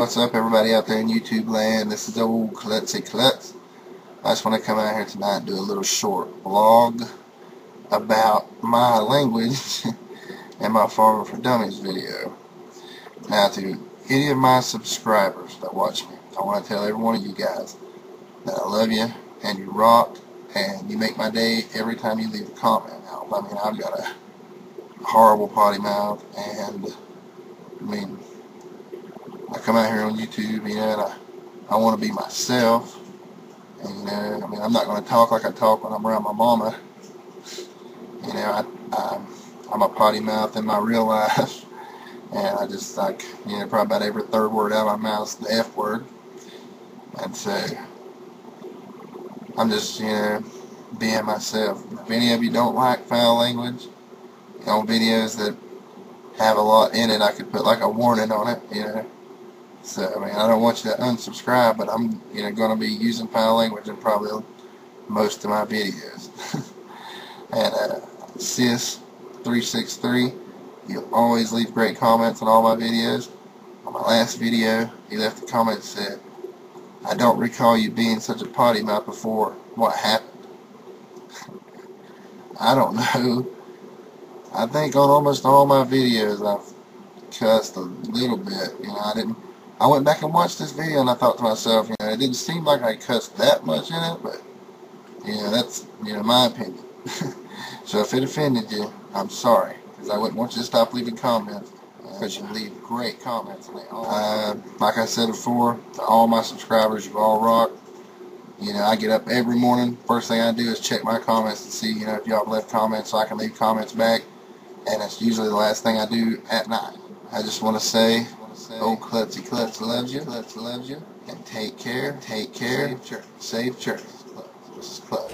What's up, everybody out there in YouTube land? This is old Klutzy Klutz. I just want to come out here tonight and do a little short vlog about my language and my Farming for Dummies video. Now, to any of my subscribers that watch me, I want to tell every one of you guys that I love you and you rock and you make my day every time you leave a comment. Now, I mean, I've got a horrible potty mouth and, I mean, come out here on YouTube, you know, and I, I want to be myself. And, you know, I mean, I'm not going to talk like I talk when I'm around my mama. You know, I, I'm, I'm a potty mouth in my real life. And I just, like, you know, probably about every third word out of my mouth is the F word. And so, I'm just, you know, being myself. If any of you don't like foul language, on videos that have a lot in it, I could put like a warning on it, you know. So, I mean, I don't want you to unsubscribe, but I'm, you know, going to be using foul language in probably most of my videos. and uh, Sis363, you always leave great comments on all my videos. On my last video, he left a comment that said, I don't recall you being such a potty mouth before. What happened? I don't know. I think on almost all my videos I've cussed a little bit. You know, I didn't I went back and watched this video and I thought to myself, you know, it didn't seem like I cussed that much in it, but, you know, that's, you know, my opinion. so if it offended you, I'm sorry, because I wouldn't want you to stop leaving comments, because you leave great comments. Uh, like I said before, to all my subscribers, you all rock. You know, I get up every morning, first thing I do is check my comments to see, you know, if y'all left comments so I can leave comments back, and it's usually the last thing I do at night. I just want to say, Old Klutzy Klutz loves you. Klutz loves you. And take care. Take care. Safe church. Safe church. This is Klutz.